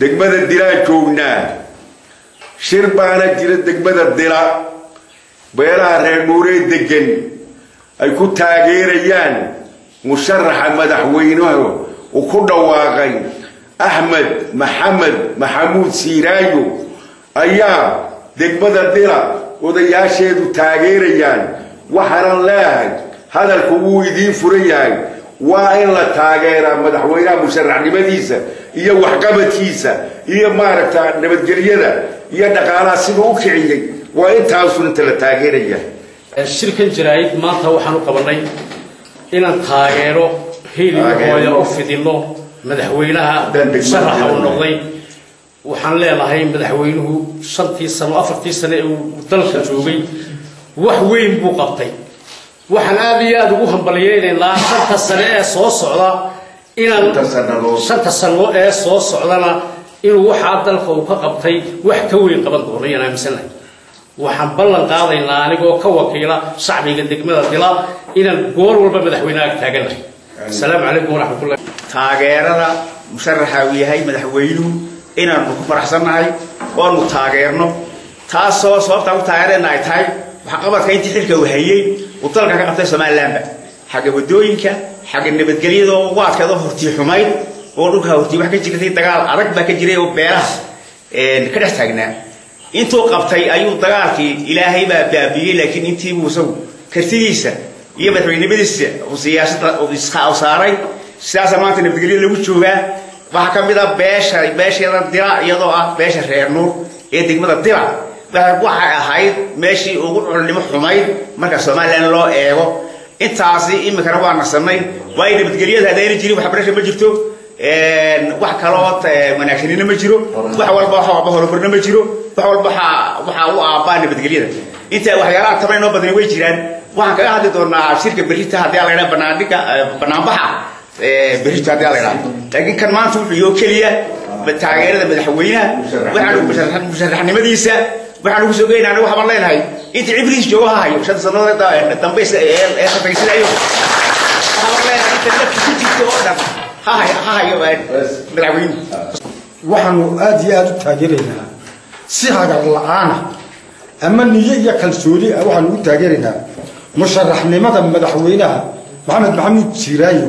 degmada dilaan joognaa shir baana jira degmada dila beelaha reer nuuree degan ay ku taageerayaan musharaxa madaxweynaha uu ku dhawaaqay axmed maxamed maxamuud siiraayo ayaa degmada dila odayaasheedu taageerayaan. Waxaanan leeyahay hadalku wuu idiin furan yahay waa in la taageeraa madaxweynaha musharaxnimadiisa iyo waxqabadkiisa iyo maaragta nabadgelyada iyo dhaqaalaha siduu u kiciyey. Waa intaasu inta la taageeraya. Shirkan jaraa'id maanta waxaan u qabanay inaan taageero hiiliyahooda u fidino madaxweynaha musharaxa uu noqday. Waxaan leenahay madaxweynuhu shantii sano afartii sano ee uu dalka joogay. Wax weyn buu qabtay waxaan aada iyo aada ugu hambaliyeynaynaa shanta sano ee soo socda inaan shanta sano ee soo socdana inuu waxaa dalka uu ka qabtay wax ka weyn qaban doono ayaan aaminsanahay waxaan ballan qaadaynaa anigoo ka wakiila shacbiga degmada dila inaan goor walba madaxweynaha taaganahay asalaamu calaykum waraxmatullah taageerada musharaxa uu yahay madaxweynuhu inaanu ku faraxsannahay oonu taageerno. Taasoo sababtaa u taageerayna ay tahay waxqabadka intii xilka uu hayey uu dalka ka qabtay somalilanba xagga waddooyinka xagga nabadgelyada oo ugu adkeedo hortii xumayd oo dhulka hortii wax ka jirtay dagaal adag baa ka jiray oo beelaha ka dhex taagnaa. Intuu qabtay ayuu dagaalkii ilaahay baa baabiyey laakiin intiibuu isagu kartidiisa iyo madaxweynimadiisa siyaasada saaray sidaasa maanta nabadgelyo lagu joogaa. Waxaa ka mid a beesha beesheeda dila iyadoo ah beesha reer nuur ee degmada dila waxay ahayd meeshii ugu culnimo xumayd marka somalilan loo eego. Intaasi iminkana waa nasanay waayo nabadgelyada haddayna jirin waxbarasha ma jirto. Wax kaloo wanaagsanina ma jiro. Wax walba waxba horumarna ma jiro. Wax walba waxaa u aabbaa nabadgelyada inta waxyaalaha tabna inoo badani way jiraan. Waxaan kaga hadli doonaa shirka berrita haddii la yidhaha banaandhiga banaanbaxa. Berrita haddii la yidhaha. Laakiin kan maanta wuxuu yoo keliya taageerada madaxweynaha waxaan musharaxnimadiisa waxaan ugu sogeynaa anigu waxbaan leenahay intii cibriis joogo ha hayo. Shanta sannadood dambe ee shaqaysanayo waxaan leenahay inta nafki ku jirta oo dhan. Ha hayo ha hayo madaxweynuhu waxaanu aada iyo aada u taageeraynaa si hagar la'aana ama niyo iyo kalsooni ah waxaanu u taageeraynaa musharaxnimada madaxweynaha maxamed maxamuud siiraayo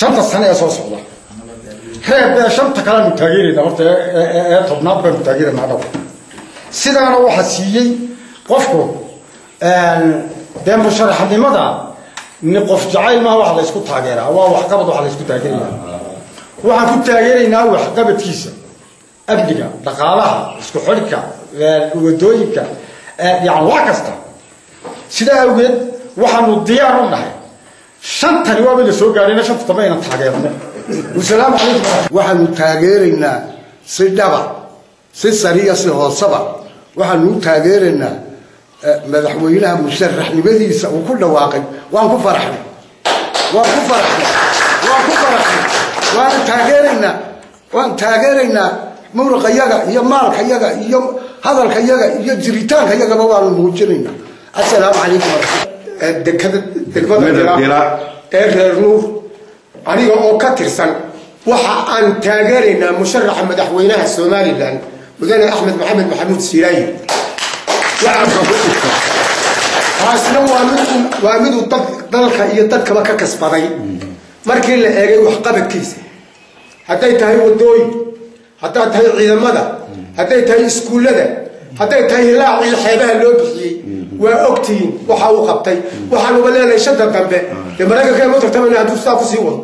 shanta sane ee soo socda. Reeb ee shanta kaleanu taageeraynaa horta ee tobnaad baanu taageeraynaa dhaw sidaana waxaa siiyey qofku dee musharaxnimada ni qof jacayl maaha waxa la ysku taageeraa waa waxqabad waxa la ysku taageeraya. Waxaan ku taageeraynaa waxqabadkiisa amniga dhaqaalaha isku xidhka waddooyinka yani wax kasta. Sidaa awgeed waxaanu diyaar u nahay. Shantani waaba la soo gaadhayna shanta dambe taageerno. Wasalaamu calaykum waxaanu taageeraynaa si dhaba si sariya si hoosaba waxaanu u taageeraynaa madaxweynaha musharaxnimadiisa uu ku dhawaaqay. Waan ku faraxnay. Waan ku faraxnay. Waan ku faraxnay. Waanu taageeraynaa waan taageeraynaa muruqa yaga iyo maalka yaga iyo hadalka yaga iyo jiritaanka yagaba waanu muujinaynaa assalaamu calaykum dekada degmada dila ee reer nuur aniga oo ka tirsan waxa aan taageeraynaa musharaxa madaxweynaha somalilan mudane axmed maxamed maxamuud siiraayi taasna waa miduu dalka iyo dadkaba ka kasbaday markii la eegay waxqabadkiisa hadday tahay wadooyin hadday tahay ciidamada hadday tahay iskuullada hadday tahay hilaacii xeebaha loo bixiyey waa ogtihiin waxa uu qabtay waxaanuba leenahay shanta dambe dee maraykankeenu loo tartamayna hadduu sidaa ku sii wado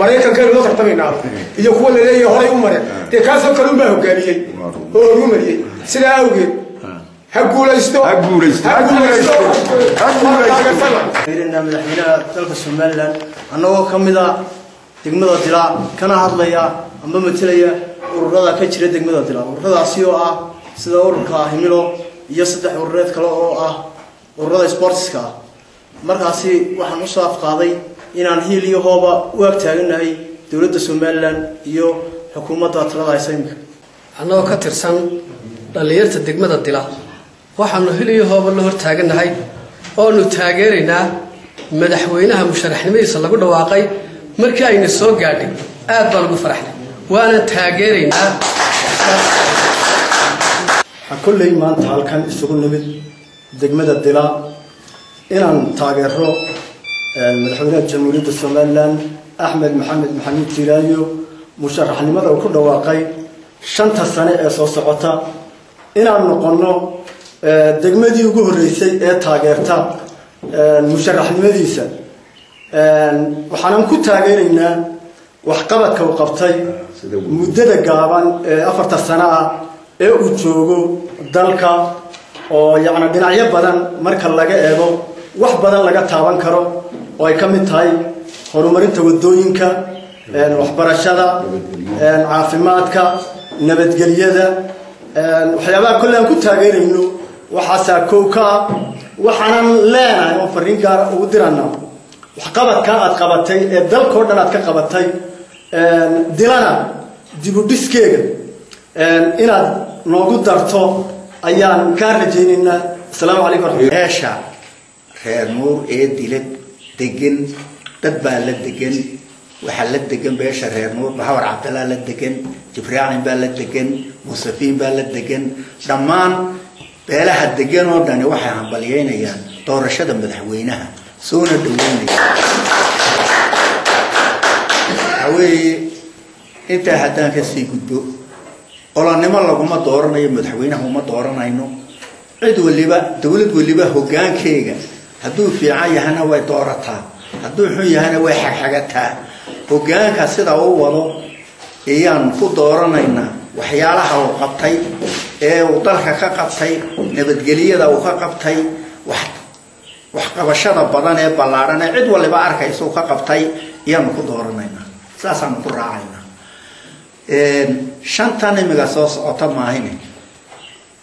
maraykankeenu loo tartamaynaa iyo kuwa la leeyahay horay u mareen dee kaasoo kale unbaa hogaamiyey oo horumariyey sidaa awgeed ha guulaysto. Ha guulaysto. Ha guulaysto. ha guulaysto. Madaxweynaha dalka somalilan annagoo ka mid a degmada dila kana hadlaya amba matelaya ururada ka jira degmada dila. Ururadaasi oo ah sida ururka himilo iyo saddex urureed kale oo ah ururada sportiska ah markaasi waxaan u soo afqaaday inaan hiil iyo hooba u ag taaganahay dowladda somalilan iyo xukuumadda talada haysa imika annagoo ka tirsan dhallinyarta degmada dila waxaanu hil iyo hooba la hor taaganahay oonu taageeraynaa madaxweynaha musharaxnimadiisa lagu dhawaaqay markii ayna soo gaadhay. Aad baan ugu faraxnay. Waana taageeraynaa. Waxaa kolley maanta halkan isugu nimid degmada dila inaan taageero madaxweynaha jamhuuriyadda somalilan axmed maxamed maxamuud jiraayo musharaxnimada uu ku dhawaaqay shanta sane ee soo socota. Inaan noqonno degmadii ugu horreysay ee taageerta musharaxnimadiisa waxaanan ku taageeraynaa waxqabadka uu qabtay muddada gaaban ee afarta sano ah ee uu joogo dalka oo yacni dhinacyo badan marka laga eego wax badan laga taaban karo oo ay ka mid tahay horumarinta waddooyinka waxbarashada caafimaadka nabadgelyada waxyaabaha kolle aan ku taageerayno waxaasaa kow ka ah waxaanan leenahay oo fariin gaara ugu dirana waxqabadka aad qabatay ee dalkao dhan aad ka qabatay dilana dibudhiskeega inaad noogu darto ayaan kaa rajaynaynaa asalaamu calaykum meesha reer nuur ee dilad degan dad baa la degan waxaa la degan beesha reer nuur maxawar cabdallaa la degan jibraacin baa la degan musafiin baa la degan dhammaan beelaha degan oo dhani waxay hambalyeynayaan doorashada madaxweynaha soona dhaweynaya intaa haddaan ka sii gudbo qolanimo laguma dooranayo madaxweynaha uma dooranayno. Cid waliba dowlad waliba hogaankeyga hadduu fiican yahana way doorataa. Hadduu xun yahana way xagxagataa. Hogaanka sida u wado ayaan ku dooranaynaa waxyaalaha uu qabtay ee uu dalka ka qabtay nabadgelyada uu ka qabtay wax waxqabashada badan ee ballaadhan ee cid waliba arkaysa uu ka qabtay ayaanu ku dooranaynaa. Saasaanu ku raacaynaa. Shantan imiga soo socota maahine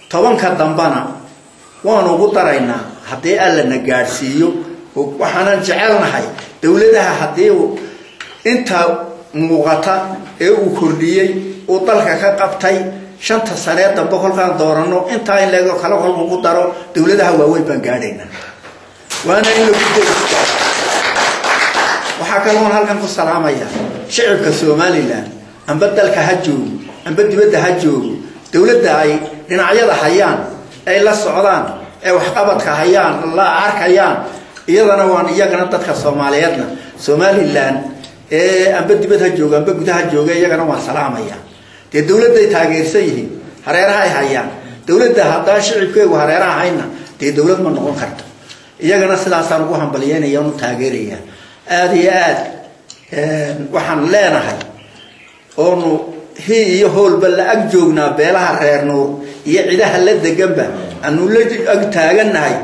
tobanka dambana waanu ugu daraynaa. Haddii alla na gaadhsiiyo waxaanan jecelnahay dowladaha haddii inta muuqata ee uu kordhiyey uu dalka ka qabtay shanta sanee dambe kolkaan dooranno intaa in leego kale kolku ku daro dowladaha waaweyn baan gaadhaynaa waana in lagu deriska waxaa kaloon halkan ku salaamaya shicibka somalilan amba dalka ha joogo amba dibadda ha joogo dowladda ay dhinacyada hayaan ay la socdaan ee waxqabadka hayaan la arkayaan iyadana waan iyagana dadka soomaaliyeedna somalilan ee amba dibad ha jooga amba gudaha jooga iyagana waan salaamaya dee dowladday taageersan yihiin hareeraha ay hayaan. Dowladda haddaan shicibkeegu hareeraha hayna dee dowlad ma noqon karto. Iyagana sidaasaan ugu hambalyeynaya anu taageeraya. Aada iyo aad waxaan leenahay oonu hi iyo howlba la ag joognaa beelaha reer nuur iyo cidaha la deganba aanu la ag taagannahay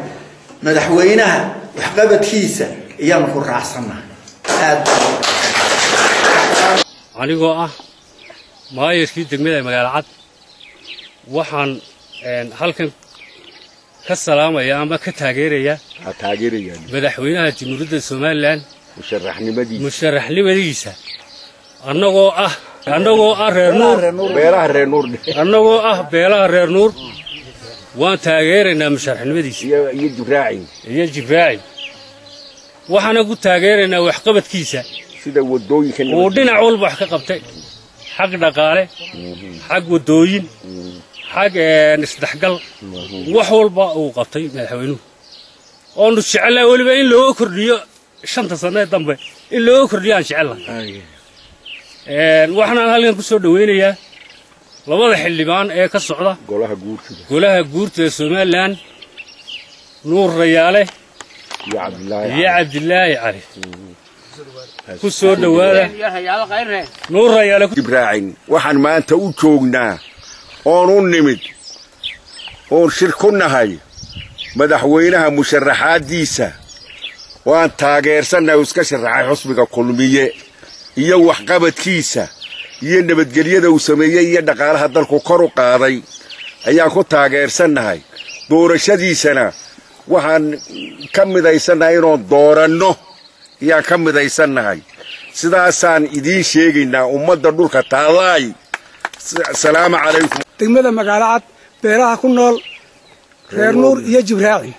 madaxweynaha waxqabadkiisa ayaanu ku raacsannahay aad anigoo ah maayarkii degmada magaalo cad waxaan halkan ka salaamaya ama ka taageeraya madaxweynaha jamhuuriyadda somalilan musharaxnimadiisa. Annagoo ah annagoo ah reer nuur beelaha reer nuur annagoo ah beelaha reer nuur waan taageeraynaa musharaxnimadiisa iyo jibraaci. Waxaana ku taageeraynaa waxqabadkiisa. Sida waddooyinka uu dhinac walba wax ka qabtay. Xag dhaqaale. Xag waddooyin. Xag isdhexgal. Wax walba uu qabtay madaxweynuhu. Oonu jecelnaha weliba in looga kordhiyo shanta sanee dambe. In looga kordhiyo aan jecelnahay waxaanaan halkan ku soo dhowaynayaa labada xildhibaan ee ka socda. Golaha guurta. Ee somalilan nuur rayaale iyo cabdilaahi cali. Ku soo dhowaada. Nuur rayaale jibraacin waxaan maanta u joognaa oon u nimid oon shir ku nahay madaxweynaha musharaxaaddiisa. Waan taageersannahay uu iska sharaxay xusbiga kulmiye iyo waxqabadkiisa iyo nabadgelyada uu sameeyey iyo dhaqaalaha dalku kor u qaaday ayaan ku taageersannahay. Doorashadiisana waxaan ka midaysannahay inoon dooranno ayaan ka midaysannahay. Sidaasaan idiin sheegaynaa ummadda dhulka taallaay salaamu calaykum. Degmada magaalo cad beeraha ku nool reer nuur iyo jibraaci.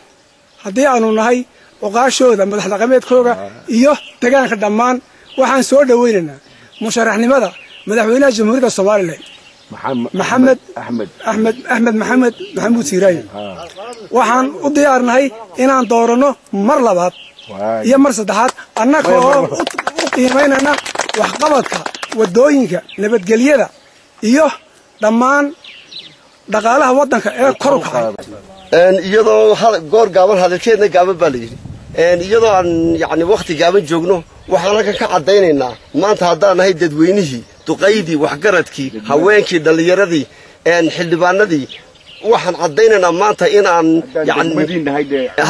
Haddii aanu nahay oqaashooda madax dhaqameedkooga iyo degaanka dhammaan waxaan soo dhowaynaynaa musharaxnimada madaxweynaha jamhuuriyadda somalilan maxamed axmed axmed maxamed maxamuud siiraayo waxaan u diyaarnahay inaan dooranno mar labaad iyo mar saddexaad annaga oo u qiimaynayna waxqabadka waddooyinka nabadgelyada iyo dhammaan dhaqaalaha waddanka ee kor u kacay. Iyadoo goor gaaban hadalkeedna gaaban baa la yidhi iyadoo aan yani wakhti gaaban joogno waxaan halkan ka caddaynaynaa. Maanta haddaan nahay dadweynihii duqaydii waxgaradkii haweenkii dhallinyaradii xildhibaanadii waxaan caddaynaynaa maanta inaan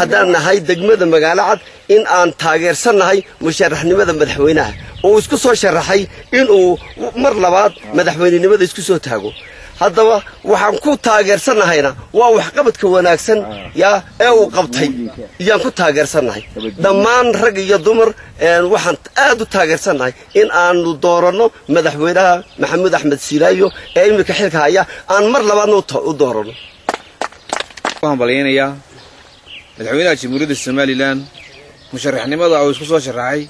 haddaan nahay degmada magaalo cad in aan taageersannahay musharaxnimada madaxweynaha. Oo isku soo sharaxay inuu mar labaad madaxweynenimada isku soo taago haddaba waxaan ku taageersannahayna waa waxqabadka wanaagsan yaa ee uu qabtay. Iyaan ku taageersannahay dhammaan rag iyo dumar waxaan aad u taageersannahay in aanu dooranno madaxweynaha maxamuud axmed siilaayo ee iminka xilka haya. Aan mar labaadna u dooranno waxaan balyaynayaa madaxweynaha jamhuuriyadda somalilan musharaxnimada uu isku soo sharaxay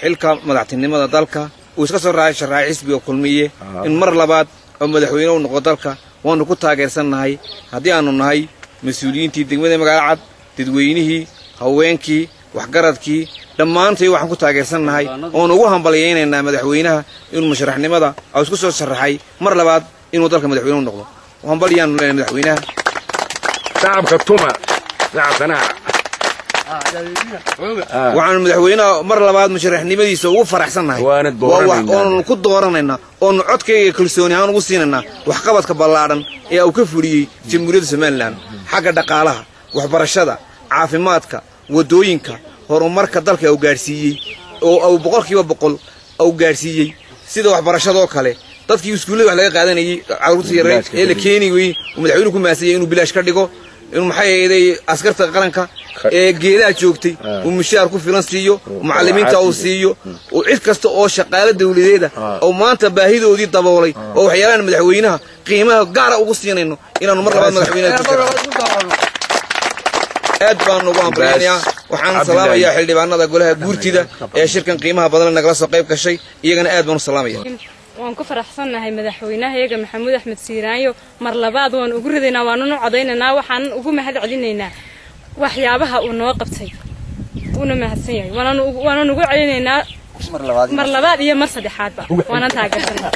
xilka madaxtinimada dalka uu iska soo raacay sharaxay xisbiga kulmiye. In mar labaad oo madaxweyne u noqo dalka waannu ku taageersannahay. Haddii aannu nahay mas'uuliyiintii degmada magaalo cad dadweynihii haweenkii waxgaradkii dhammaantay waxaan ku taageersannahay. Oonu ugu hambalyaynaynaa madaxweynaha inuu musharaxnimada uu isku soo sharaxay mar labaad inuu dalka madaxweyne u noqdo. Hambalyaannu leenahay madaxweynaha waxaanu madaxweynaha mar labaad musharaxnimadiisa ugu faraxsannahay. Oonu ku dooranaynaa oonu codkayga kalsooni ahaan ugu siinaynaa waxqabadka ballaadhan ee uu ka fuliyey jamhuuriyadda somalilan xagga dhaqaalaha waxbarashada caafimaadka waddooyinka horumarka dalka uu gaadhsiiyey oo uu boqolkiiba boqol uu gaadhsiiyey sida waxbarashadoo kale dadkii iskuullada wax laga qaadanayay carruurta yareed ee la keeni weyey uu madaxweynuhu ku maasanyay inuu bilaash ka dhigo inuu maxay ahayday askarta qaranka ee geedaha joogtay uu mushaar ku filan siiyo macallimiinta uu siiyo. uu cid kasta oo shaqaalo dawladeeda oo maanta baahidoodii daboolay oo waxyaalaan madaxweynaha qiimaha gaara ugu siinayno inaanu mar labaad madaxweynaha aad baanu ugu hambalyaynayaa waxaan salaamayaa xildhibaanada golaha guurtida ee shirkan qiimaha badan nagala soo qayb gashay iyagana aad baanu salaamaya waan ku faraxsannahay madaxweynahayaga maxamuud axmed siiraanyo mar labaad waan ugu ridaynaa waanuna codaynaynaa waxaanan ugu mahad celinaynaa waxyaabaha uu noo qabtay uuna mahadsan yahay waanan ugu celinaynaa mar labaad iyo mar saddexaadba waanan taageersanay